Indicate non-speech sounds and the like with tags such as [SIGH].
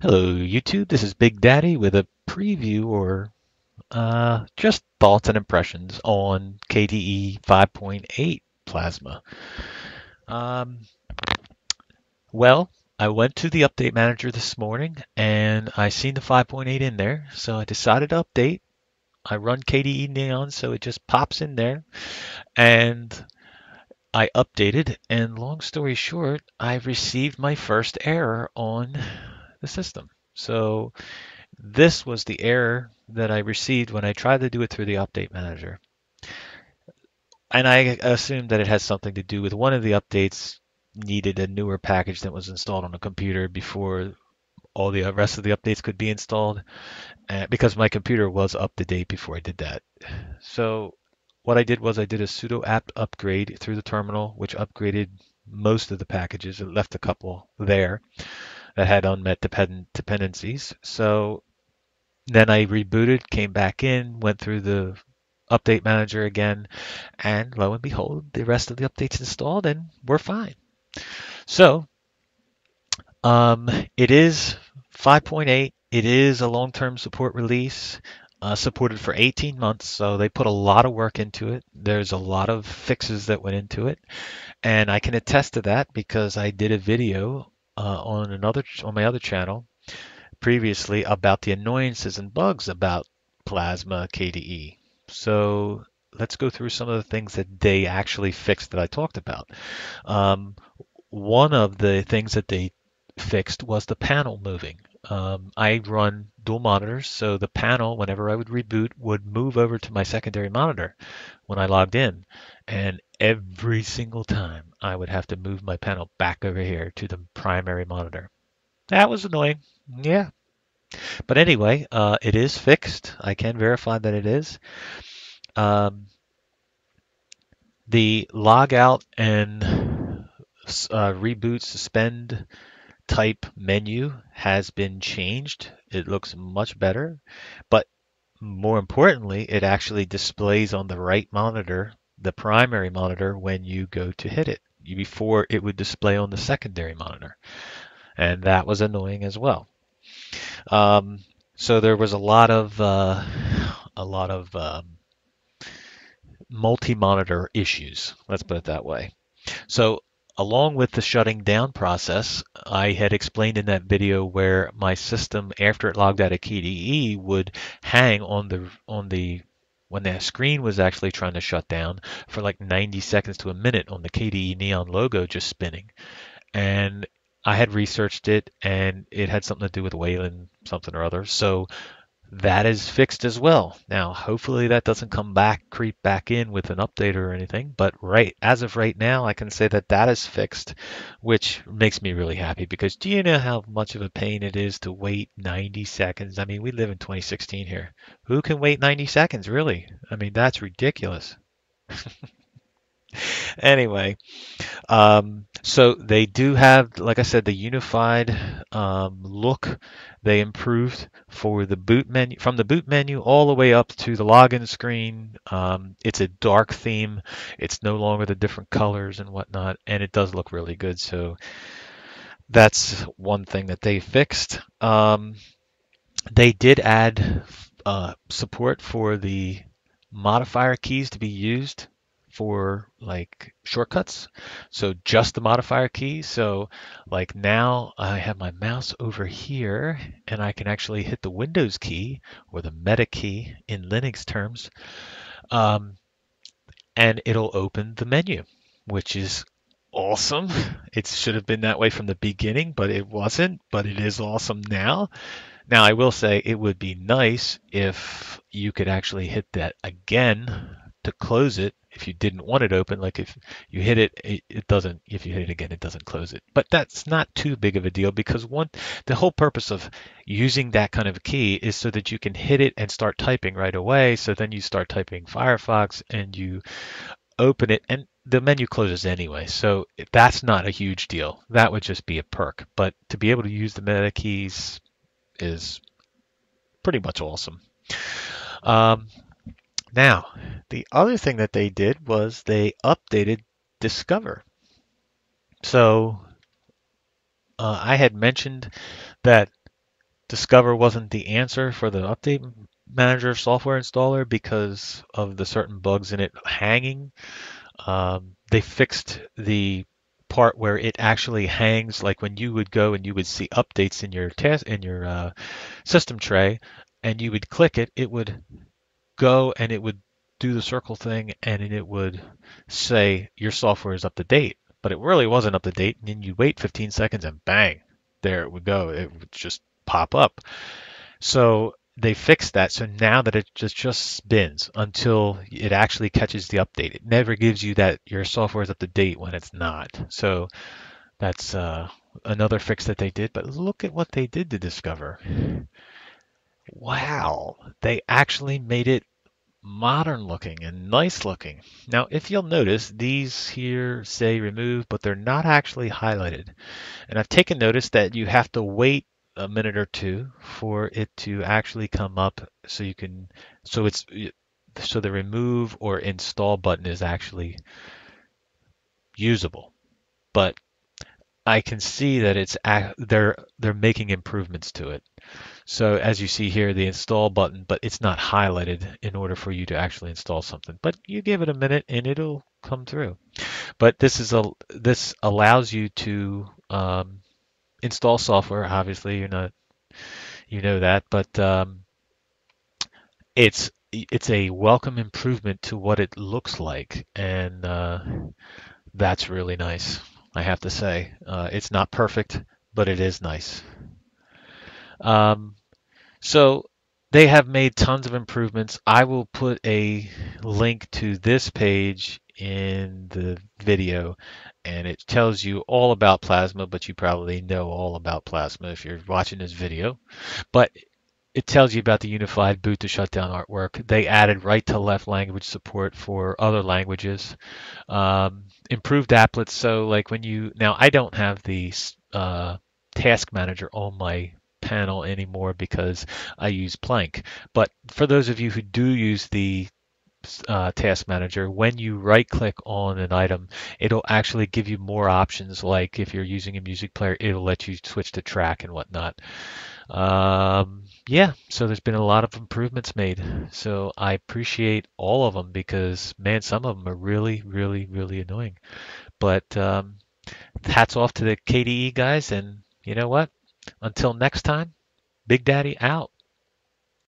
Hello, YouTube. This is Big Daddy with a preview or uh, just thoughts and impressions on KDE 5.8 Plasma. Um, well, I went to the update manager this morning and I seen the 5.8 in there, so I decided to update. I run KDE Neon, so it just pops in there, and I updated. And long story short, I received my first error on the system. So this was the error that I received when I tried to do it through the update manager. And I assumed that it has something to do with one of the updates needed a newer package that was installed on the computer before all the rest of the updates could be installed uh, because my computer was up to date before I did that. So what I did was I did a sudo apt upgrade through the terminal, which upgraded most of the packages. It left a couple there that had unmet depend- dependencies. So then I rebooted, came back in, went through the update manager again, and lo and behold, the rest of the updates installed and we're fine. So um, it is 5.8. It is a long-term support release. Uh, supported for 18 months, so they put a lot of work into it. There's a lot of fixes that went into it, and I can attest to that because I did a video uh, on another on my other channel previously about the annoyances and bugs about Plasma KDE. So let's go through some of the things that they actually fixed that I talked about. Um, one of the things that they fixed was the panel moving. Um, I run dual monitors, so the panel, whenever I would reboot, would move over to my secondary monitor when I logged in. And every single time I would have to move my panel back over here to the primary monitor. That was annoying. Yeah. But anyway, uh, it is fixed. I can verify that it is. Um, the log out and uh, reboot suspend type menu has been changed. It looks much better, but more importantly, it actually displays on the right monitor, the primary monitor, when you go to hit it. Before it would display on the secondary monitor. And that was annoying as well. Um, so there was a lot of uh, a lot of um, multi-monitor issues. Let's put it that way. So along with the shutting down process, I had explained in that video where my system, after it logged out of KDE, would hang on the on the when the screen was actually trying to shut down for like 90 seconds to a minute on the KDE Neon logo just spinning. And I had researched it and it had something to do with Wayland something or other. So that is fixed as well. Now, hopefully that doesn't come back, creep back in with an update or anything. But right as of right now, I can say that that is fixed, which makes me really happy because do you know how much of a pain it is to wait 90 seconds? I mean, we live in 2016 here. Who can wait 90 seconds, really? I mean, that's ridiculous. [LAUGHS] [LAUGHS] anyway, um, so they do have, like I said, the unified um, look. They improved for the boot menu, from the boot menu all the way up to the login screen. Um, it's a dark theme. It's no longer the different colors and whatnot, and it does look really good. So that's one thing that they fixed. Um, they did add uh, support for the modifier keys to be used for like shortcuts. So just the modifier key. So like now I have my mouse over here and I can actually hit the Windows key or the meta key in Linux terms. Um, and it'll open the menu, which is awesome. It should have been that way from the beginning, but it wasn't, but it is awesome now. Now, I will say it would be nice if you could actually hit that again to close it if you didn't want it open. Like if you hit it, it, it, doesn't. If you hit it again, it doesn't close it. But that's not too big of a deal because one, the whole purpose of using that kind of key is so that you can hit it and start typing right away. So then you start typing Firefox and you open it and the menu closes anyway. So that's not a huge deal. That would just be a perk. But to be able to use the meta keys is pretty much awesome. Um, now, the other thing that they did was they updated Discover. So uh, I had mentioned that Discover wasn't the answer for the update manager software installer because of the certain bugs in it hanging. Um, they fixed the part where it actually hangs, like when you would go and you would see updates in your task in your uh, system tray, and you would click it, it would go and it would do the circle thing, and it would say your software is up to date. But it really wasn't up to date, and then you wait 15 seconds, and bang, there it would go. It would just pop up. So they fixed that. So now that it just just spins until it actually catches the update. It never gives you that your software is up to date when it's not. So that's uh, another fix that they did. But look at what they did to Discover. Wow, they actually made it modern looking and nice looking. Now, if you'll notice, these here say remove, but they're not actually highlighted. And I've taken notice that you have to wait a minute or two for it to actually come up so you can so it's so the remove or install button is actually usable but I can see that it's they're they're making improvements to it so as you see here the install button but it's not highlighted in order for you to actually install something but you give it a minute and it'll come through but this is a this allows you to um, install software. Obviously, you're not, you know that, but um, it's it's a welcome improvement to what it looks like, and uh, that's really nice. I have to say, uh, it's not perfect, but it is nice. Um, so they have made tons of improvements. I will put a link to this page in the video and it tells you all about Plasma, but you probably know all about Plasma if you're watching this video. But it tells you about the unified boot to shutdown artwork. They added right to left language support for other languages. Um, improved applets. So like when you now I don't have the uh, task manager on my panel anymore because I use Plank. But for those of you who do use the uh, task manager, when you right click on an item, it'll actually give you more options. Like if you're using a music player, it'll let you switch to track and whatnot. Um, yeah, so there's been a lot of improvements made. So I appreciate all of them because, man, some of them are really, really, really annoying. But um, hats off to the KDE guys. And you know what? Until next time, Big Daddy out.